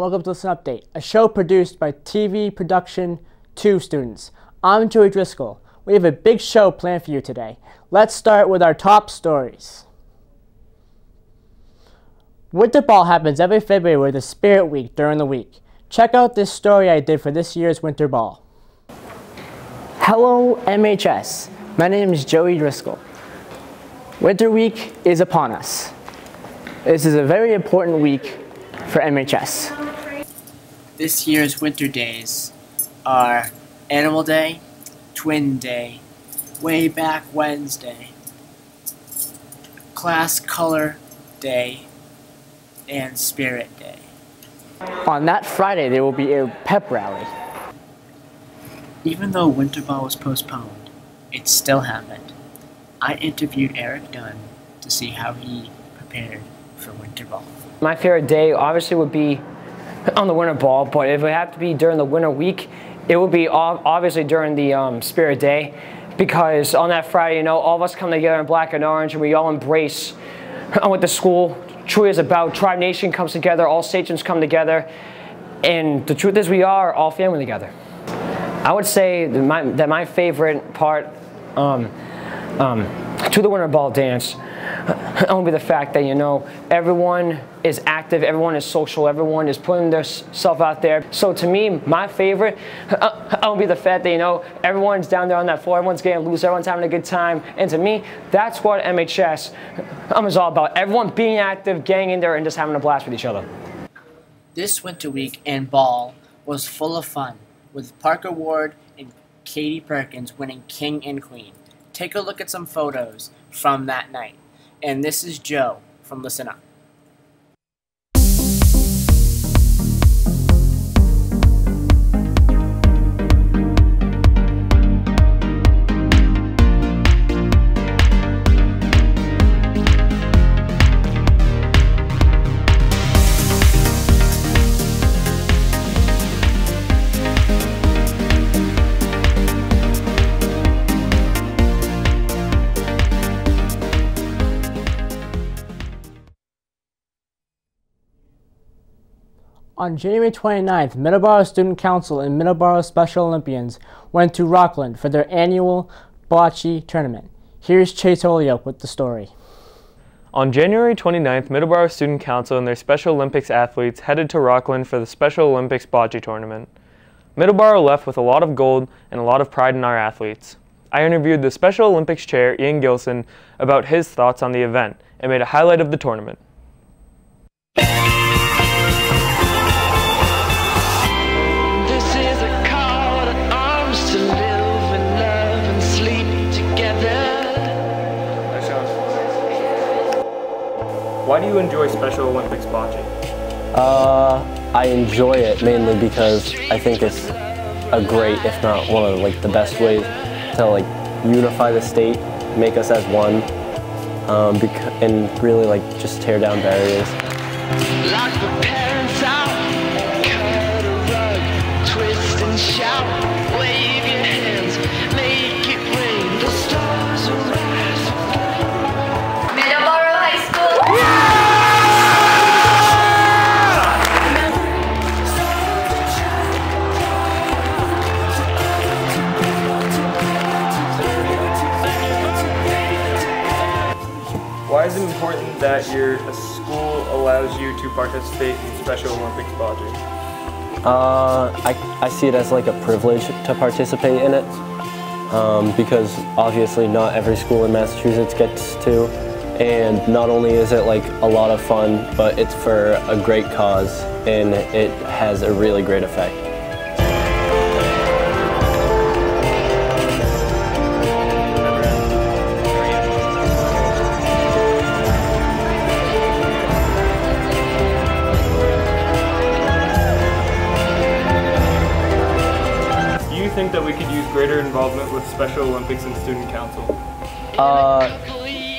welcome to Listen Update, a show produced by TV Production 2 students. I'm Joey Driscoll. We have a big show planned for you today. Let's start with our top stories. Winter Ball happens every February with a Spirit Week during the week. Check out this story I did for this year's Winter Ball. Hello, MHS. My name is Joey Driscoll. Winter Week is upon us. This is a very important week for MHS. This year's winter days are Animal Day, Twin Day, Way Back Wednesday, Class Color Day, and Spirit Day. On that Friday, there will be a pep rally. Even though Winter Ball was postponed, it still happened. I interviewed Eric Dunn to see how he prepared for Winter Ball. My favorite day obviously would be on the winter ball, but if it had to be during the winter week, it would be obviously during the um, Spirit Day because on that Friday, you know, all of us come together in black and orange and we all embrace what the school truly is about. Tribe Nation comes together, all stations come together, and the truth is we are all family together. I would say that my, that my favorite part um, um, to the winter ball dance only the fact that you know everyone is active, everyone is social, everyone is putting their self out there. So to me, my favorite uh, be the fact that you know everyone's down there on that floor, everyone's getting loose, everyone's having a good time, and to me, that's what MHS um, is all about. Everyone being active, getting in there, and just having a blast with each other. This winter week and ball was full of fun, with Parker Ward and Katie Perkins winning King and Queen. Take a look at some photos from that night. And this is Joe from Listen Up. On January 29th, Middleborough Student Council and Middleborough Special Olympians went to Rockland for their annual bocce tournament. Here's Chase Holyoke with the story. On January 29th, Middleborough Student Council and their Special Olympics athletes headed to Rockland for the Special Olympics bocce tournament. Middleborough left with a lot of gold and a lot of pride in our athletes. I interviewed the Special Olympics chair, Ian Gilson, about his thoughts on the event and made a highlight of the tournament. Why do you enjoy Special Olympics bocce? Uh, I enjoy it mainly because I think it's a great, if not one of like the best ways to like unify the state, make us as one, um, and really like just tear down barriers. Why is it important that your school allows you to participate in Special Olympics bocce? Uh, I, I see it as like a privilege to participate in it um, because obviously not every school in Massachusetts gets to and not only is it like a lot of fun but it's for a great cause and it has a really great effect. Greater involvement with Special Olympics and Student Council? Uh,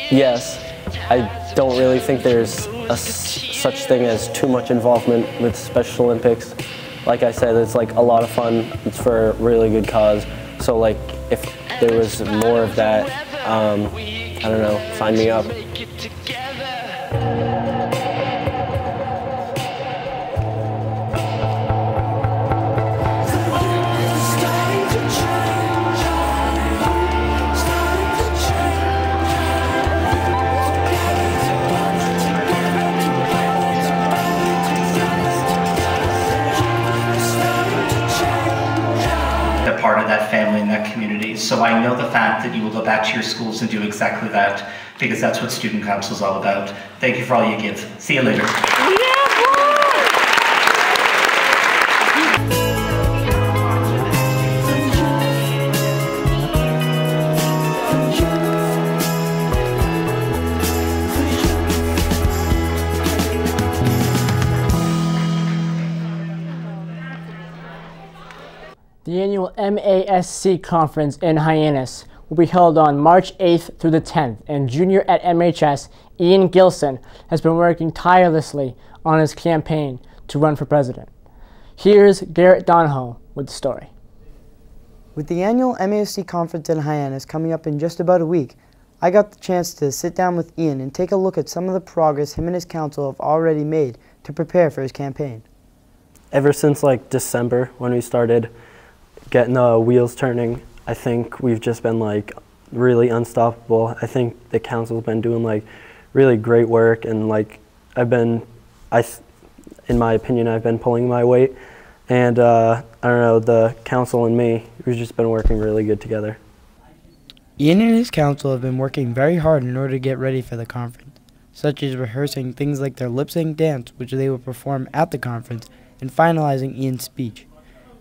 yes. I don't really think there's a such thing as too much involvement with Special Olympics. Like I said, it's like a lot of fun. It's for a really good cause. So like, if there was more of that, um, I don't know, sign me up. Know the fact that you will go back to your schools and do exactly that because that's what Student Council is all about. Thank you for all you give. See you later. MASC conference in Hyannis will be held on March 8th through the 10th, and junior at MHS Ian Gilson has been working tirelessly on his campaign to run for president. Here's Garrett Donohoe with the story. With the annual MASC conference in Hyannis coming up in just about a week, I got the chance to sit down with Ian and take a look at some of the progress him and his council have already made to prepare for his campaign. Ever since like December when we started getting the wheels turning, I think we've just been like really unstoppable. I think the council's been doing like really great work and like I've been, I, in my opinion, I've been pulling my weight. And uh, I don't know, the council and me, we've just been working really good together. Ian and his council have been working very hard in order to get ready for the conference, such as rehearsing things like their lip sync dance, which they will perform at the conference, and finalizing Ian's speech.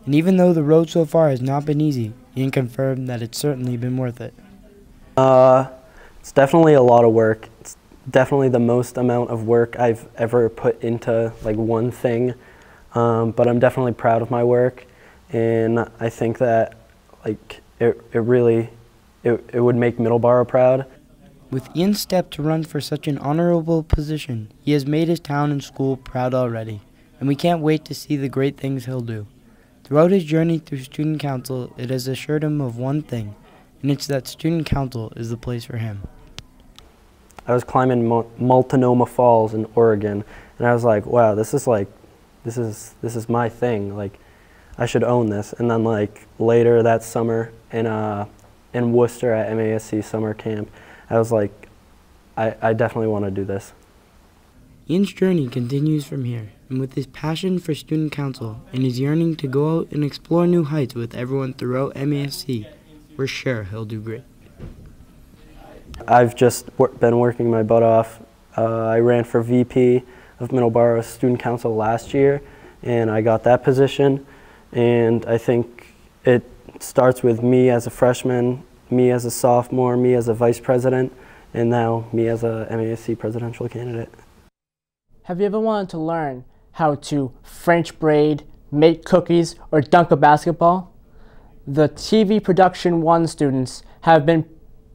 And even though the road so far has not been easy, Ian confirmed that it's certainly been worth it. Uh, it's definitely a lot of work. It's definitely the most amount of work I've ever put into like one thing. Um, but I'm definitely proud of my work, and I think that like it, it really it, it would make Middleborough proud. With Ian's step to run for such an honorable position, he has made his town and school proud already, and we can't wait to see the great things he'll do. Throughout his journey through Student Council, it has assured him of one thing, and it's that Student Council is the place for him. I was climbing Multnomah Falls in Oregon, and I was like, wow, this is like, this is this is my thing. Like, I should own this. And then like later that summer in uh, in Worcester at MASC summer camp, I was like, I, I definitely want to do this. Ian's journey continues from here, and with his passion for student council and his yearning to go out and explore new heights with everyone throughout MASC, we're sure he'll do great. I've just been working my butt off. Uh, I ran for VP of Middleborough Student Council last year, and I got that position. And I think it starts with me as a freshman, me as a sophomore, me as a vice president, and now me as a MASC presidential candidate. Have you ever wanted to learn how to French braid, make cookies, or dunk a basketball? The TV Production 1 students have been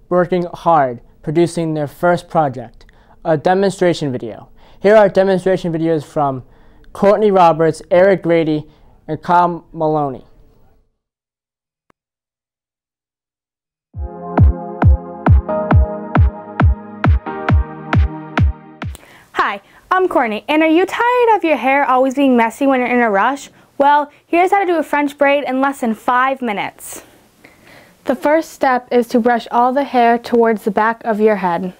working hard producing their first project, a demonstration video. Here are demonstration videos from Courtney Roberts, Eric Grady, and Kyle Maloney. Hi, I'm Courtney, and are you tired of your hair always being messy when you're in a rush? Well, here's how to do a French braid in less than five minutes. The first step is to brush all the hair towards the back of your head.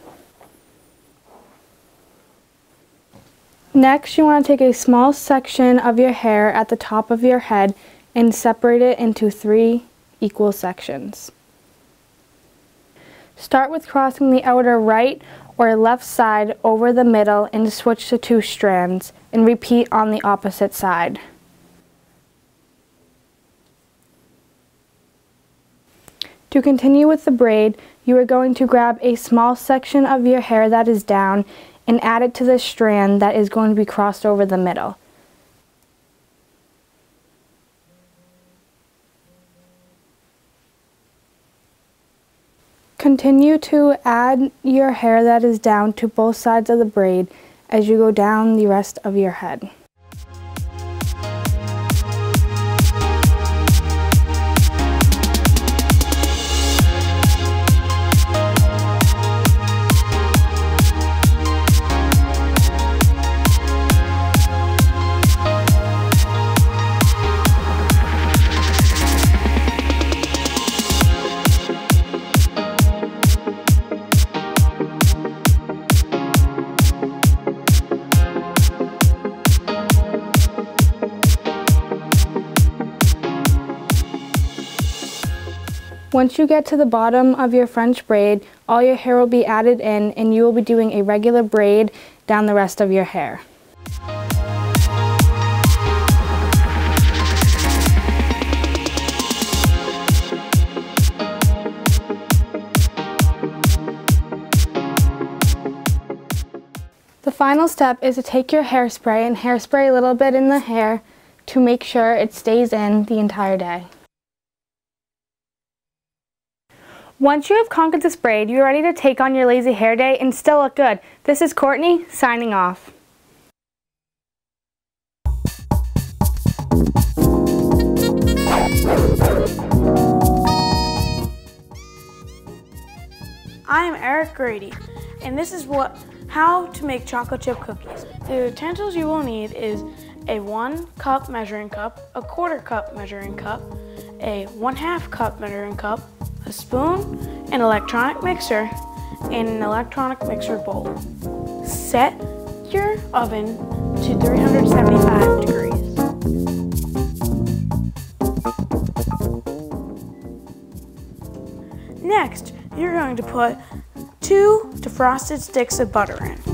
Next, you want to take a small section of your hair at the top of your head and separate it into three equal sections. Start with crossing the outer right or left side over the middle and switch to two strands and repeat on the opposite side. To continue with the braid, you are going to grab a small section of your hair that is down and add it to the strand that is going to be crossed over the middle. Continue to add your hair that is down to both sides of the braid as you go down the rest of your head. Once you get to the bottom of your French braid, all your hair will be added in and you will be doing a regular braid down the rest of your hair. The final step is to take your hairspray and hairspray a little bit in the hair to make sure it stays in the entire day. Once you have conquered this braid, you're ready to take on your lazy hair day and still look good. This is Courtney signing off. I am Eric Grady, and this is what how to make chocolate chip cookies. The utensils you will need is a one cup measuring cup, a quarter cup measuring cup, a one half cup measuring cup, a spoon, an electronic mixer, and an electronic mixer bowl. Set your oven to 375 degrees. Next, you're going to put two defrosted sticks of butter in.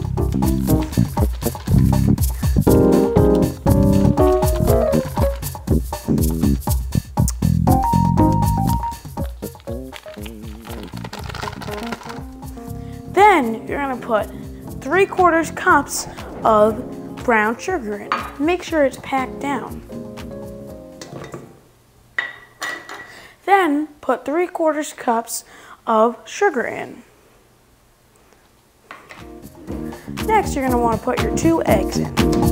Put three quarters cups of brown sugar in. Make sure it's packed down. Then put three quarters cups of sugar in. Next, you're gonna wanna put your two eggs in.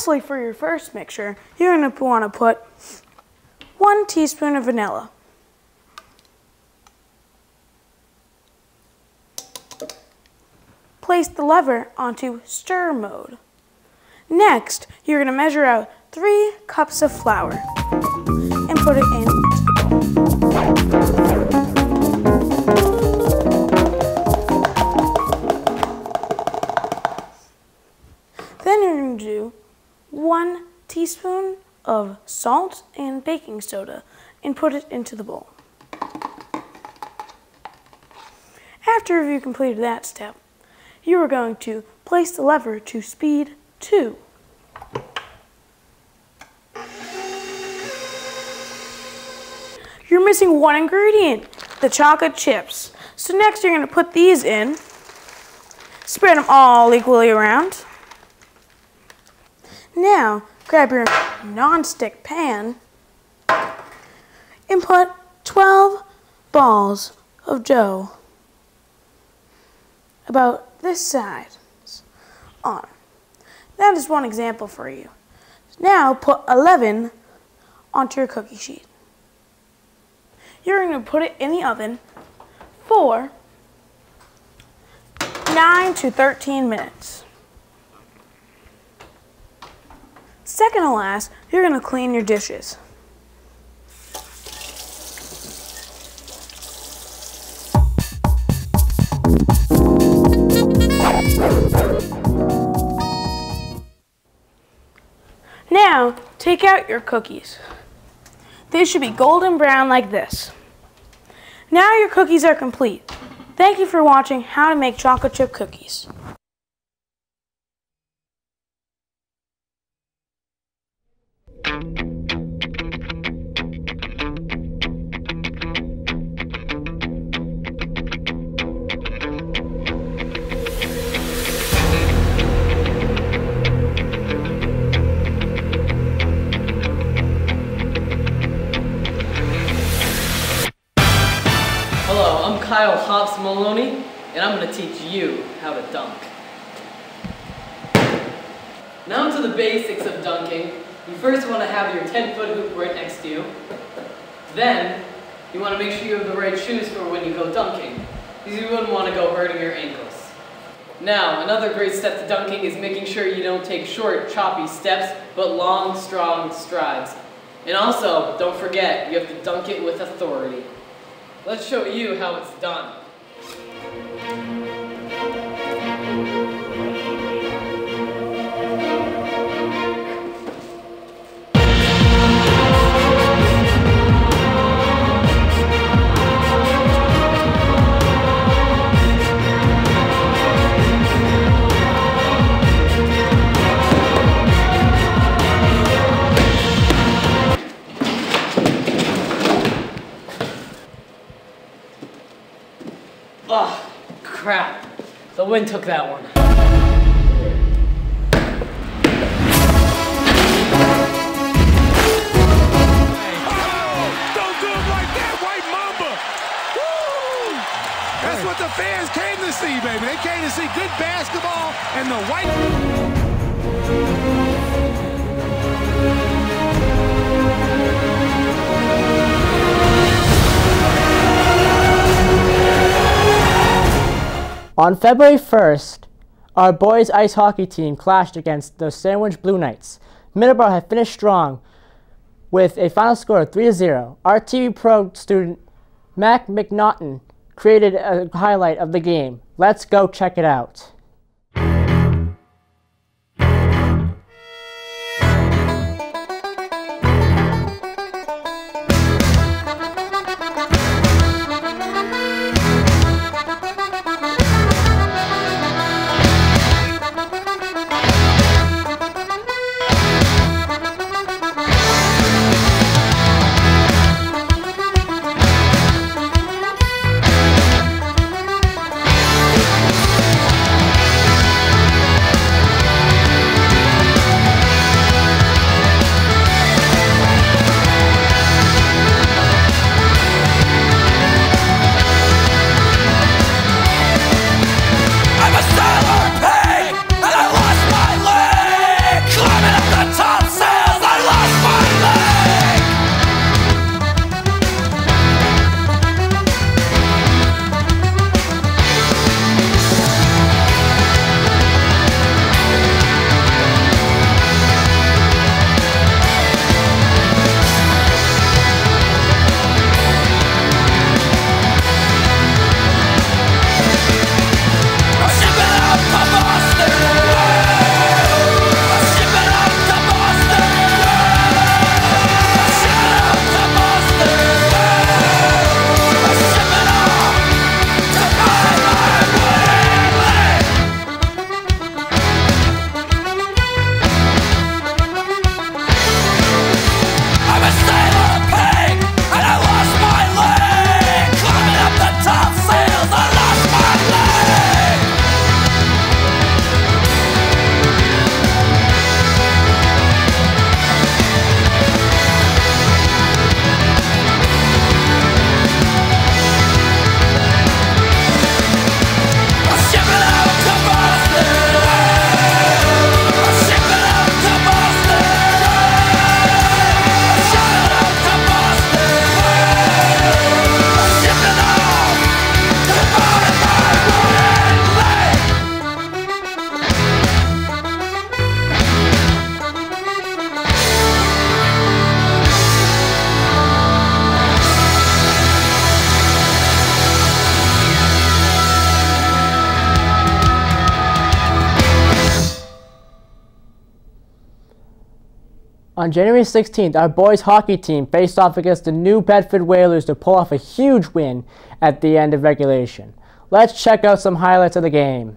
Lastly, for your first mixture, you're going to want to put one teaspoon of vanilla. Place the lever onto stir mode. Next, you're going to measure out three cups of flour and put it in one teaspoon of salt and baking soda and put it into the bowl. After you've completed that step, you are going to place the lever to speed 2. You're missing one ingredient, the chocolate chips. So next you're going to put these in, spread them all equally around. Now, grab your non-stick pan and put 12 balls of dough about this size on. That is one example for you. Now put 11 onto your cookie sheet. You're going to put it in the oven for 9 to 13 minutes. Second to last, you're going to clean your dishes. Now, take out your cookies. They should be golden brown like this. Now your cookies are complete. Thank you for watching how to make chocolate chip cookies. And I'm going to teach you how to dunk. Now to the basics of dunking. You first want to have your 10 foot hoop right next to you. Then, you want to make sure you have the right shoes for when you go dunking, because you wouldn't want to go hurting your ankles. Now, another great step to dunking is making sure you don't take short, choppy steps, but long, strong strides. And also, don't forget, you have to dunk it with authority. Let's show you how it's done. Música crap. The wind took that one. Don't do like that, White Mamba. That's what the fans came to see, baby. They came to see good basketball and the White. On February 1st, our boys ice hockey team clashed against the Sandwich Blue Knights. Middleborough had finished strong with a final score of 3 0. Our TV Pro student, Matt McNaughton, created a highlight of the game. Let's go check it out. On January 16th, our boys hockey team faced off against the New Bedford Whalers to pull off a huge win at the end of regulation. Let's check out some highlights of the game.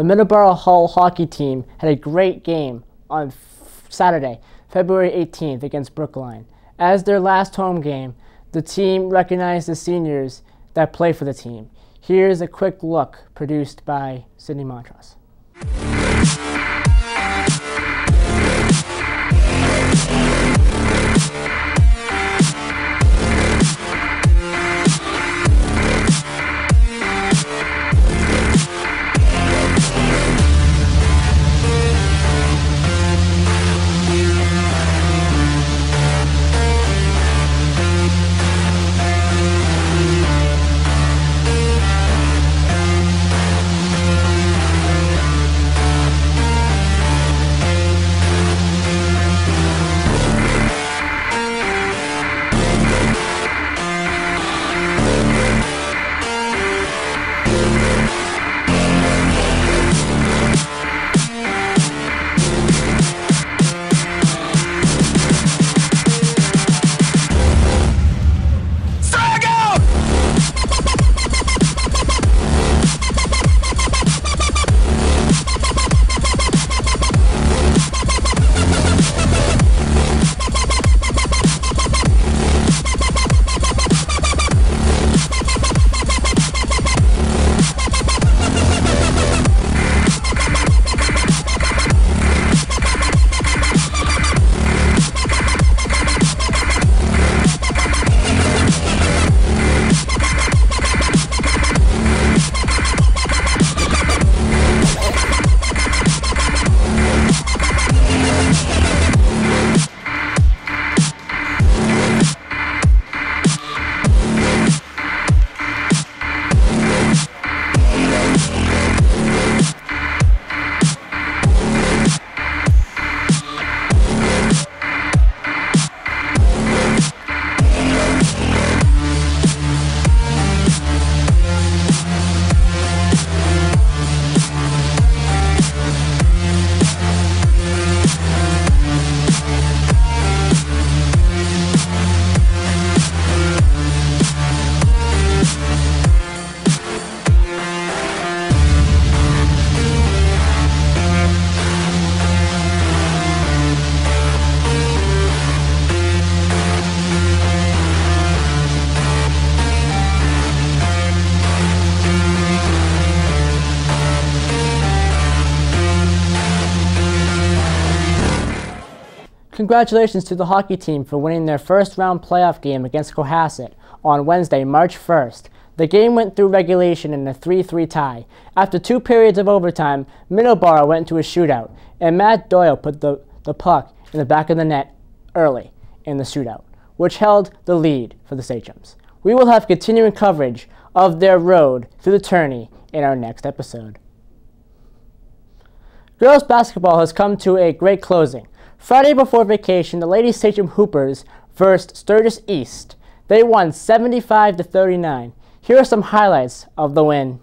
The Middleborough Hull hockey team had a great game on Saturday, February 18th against Brookline. As their last home game, the team recognized the seniors that play for the team. Here's a quick look produced by Sydney Montross. Congratulations to the hockey team for winning their first round playoff game against Cohasset on Wednesday, March 1st. The game went through regulation in a 3 3 tie. After two periods of overtime, Middleborough went to a shootout, and Matt Doyle put the, the puck in the back of the net early in the shootout, which held the lead for the Sachems. We will have continuing coverage of their road through the tourney in our next episode. Girls basketball has come to a great closing. Friday before vacation, the Lady Sachem Hoopers versed Sturgis East. They won 75 to 39. Here are some highlights of the win.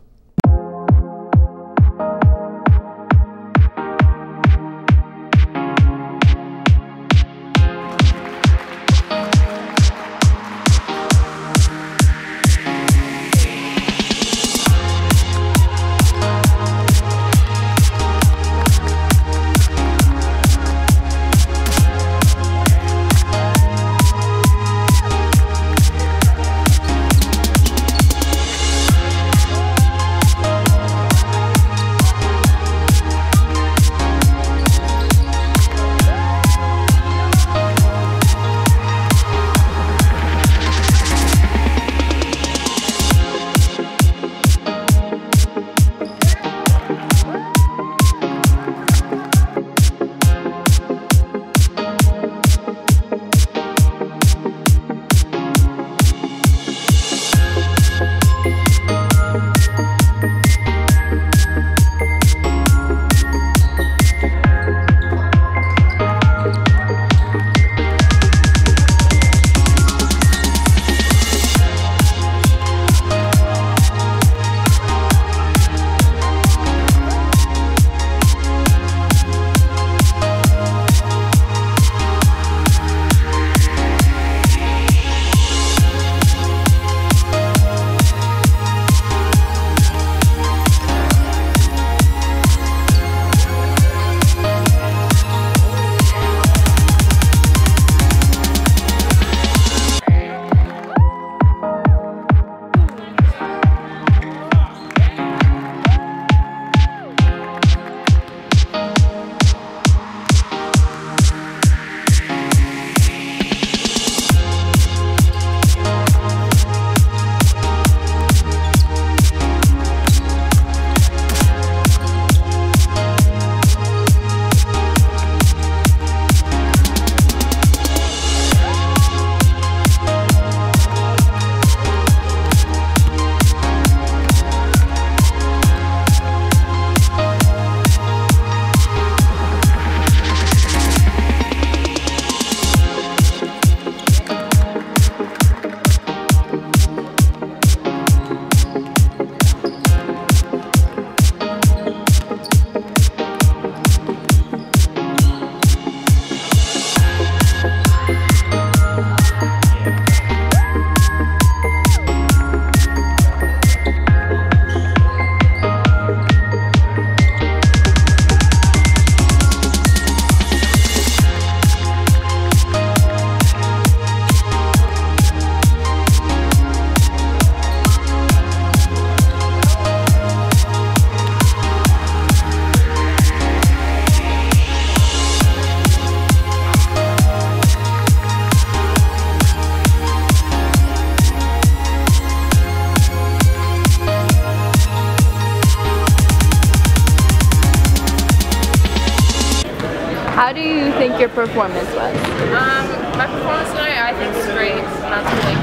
Your performance was? Um, my performance tonight, I think, is great. Not to like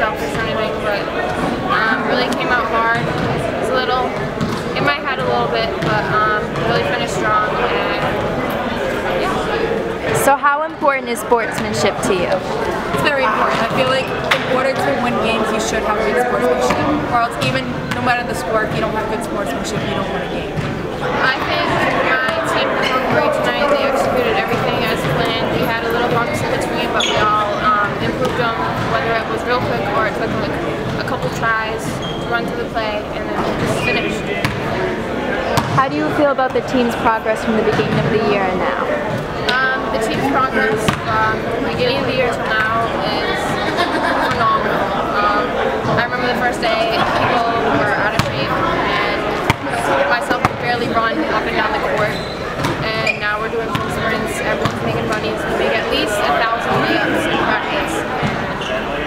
selfish or anything, but um, really came out hard. It's a little in my head a little bit, but um, really finished strong. And yeah. So how important is sportsmanship to you? It's very important. I feel like in order to win games, you should have good sportsmanship. Or else even no matter the sport, if you don't have good sportsmanship, you don't win a game. I think my team performed great tonight. They executed everything as planned. We had a little bumps in between, but we all um, improved them, whether it was real quick or it took like a couple tries to run through the play, and then just finished. How do you feel about the team's progress from the beginning of the year and now? Um, the team's progress from the beginning of the year to now is phenomenal. Um, I remember the first day, people were out of shape, and myself could barely run up and down the court. We're doing sprints. Everyone's making bunnies. We make at least a thousand in practice.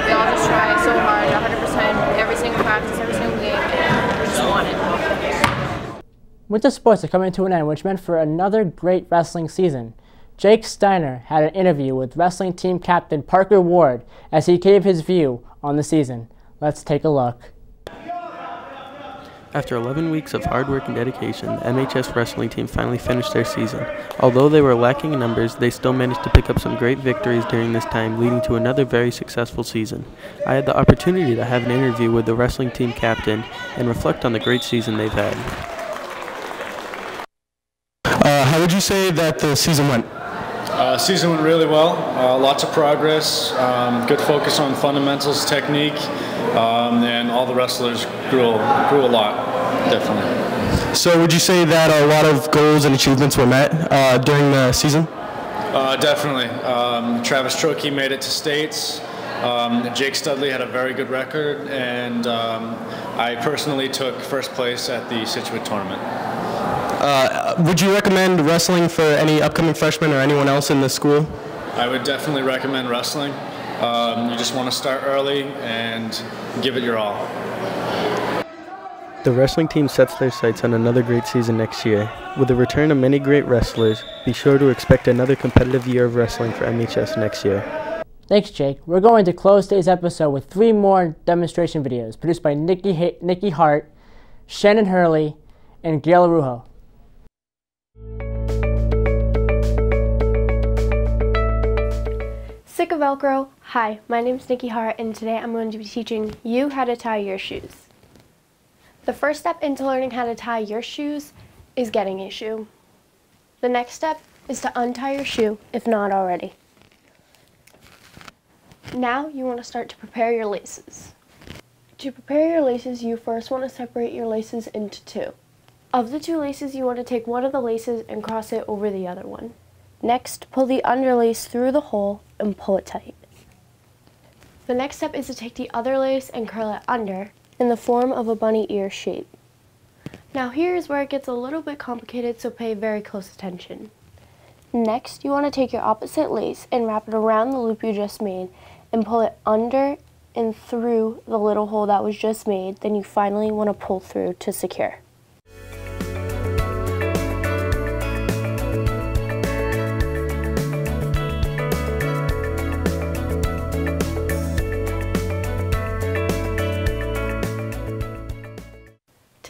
We all just try so hard, 100% every single practice, every single game, and we just want it. Winter sports are coming to an end, which meant for another great wrestling season. Jake Stiner had an interview with wrestling team captain Parker Ward as he gave his view on the season. Let's take a look. After 11 weeks of hard work and dedication, the MHS wrestling team finally finished their season. Although they were lacking in numbers, they still managed to pick up some great victories during this time, leading to another very successful season. I had the opportunity to have an interview with the wrestling team captain and reflect on the great season they've had. Uh, how would you say that the season went? Uh, season went really well. Uh, lots of progress. Um, good focus on fundamentals, technique, um, and all the wrestlers grew grew a lot. Definitely. So would you say that a lot of goals and achievements were met uh, during the season? Uh, definitely. Um, Travis Trokey made it to states. Um, Jake Studley had a very good record, and um, I personally took first place at the Scituate tournament. Uh, would you recommend wrestling for any upcoming freshmen or anyone else in the school? I would definitely recommend wrestling. Um, you just want to start early and give it your all. The wrestling team sets their sights on another great season next year. With the return of many great wrestlers, be sure to expect another competitive year of wrestling for MHS next year. Thanks, Jake. We're going to close today's episode with three more demonstration videos produced by Nicky, ha- Nicky Hart, Shannon Hurley, and Gil Araujo. Velcro? Hi, my name is Nicky Hart and today I'm going to be teaching you how to tie your shoes. The first step into learning how to tie your shoes is getting a shoe. The next step is to untie your shoe if not already. Now you want to start to prepare your laces. To prepare your laces, you first want to separate your laces into two. Of the two laces, you want to take one of the laces and cross it over the other one. Next, pull the underlace through the hole and pull it tight. The next step is to take the other lace and curl it under in the form of a bunny ear shape. Now here is where it gets a little bit complicated, so pay very close attention. Next, you want to take your opposite lace and wrap it around the loop you just made and pull it under and through the little hole that was just made. Then you finally want to pull through to secure.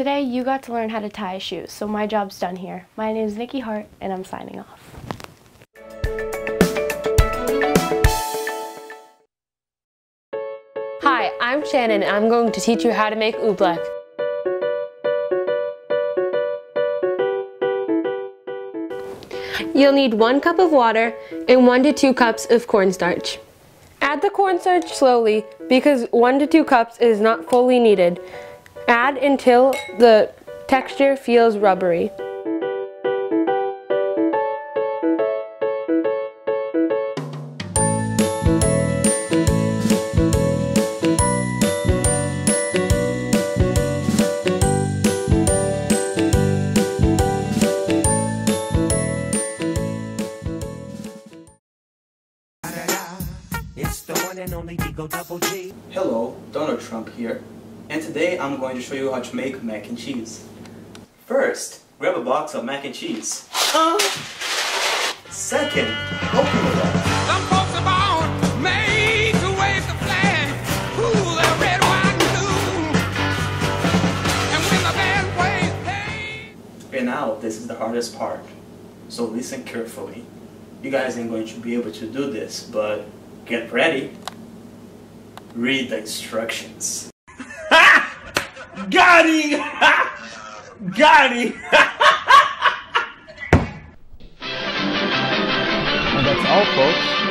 Today you got to learn how to tie a shoe, so my job's done here. My name is Nicky Hart and I'm signing off. Hi, I'm Shannon and I'm going to teach you how to make oobleck. You'll need one cup of water and one to two cups of cornstarch. Add the cornstarch slowly because one to two cups is not fully needed. Add until the texture feels rubbery. It's the one and only Double G. Hello, Donald Trump here. And today I'm going to show you how to make mac and cheese. First, grab a box of mac and cheese. Second, open it up. Some folks are born made to wave the flag. Ooh, they're red, white, and blue. And when the band plays, hey. And now, this is the hardest part. So listen carefully. You guys ain't going to be able to do this, but get ready. Read the instructions. Got him! Got him! And that's all, folks.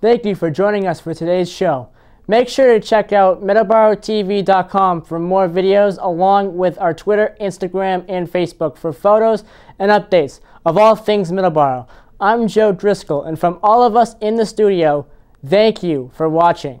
Thank you for joining us for today's show. Make sure to check out MiddleboroughTV.com for more videos, along with our Twitter, Instagram, and Facebook for photos and updates of all things Middleborough. I'm Joe Driscoll, and from all of us in the studio, thank you for watching,